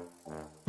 Mm-hmm.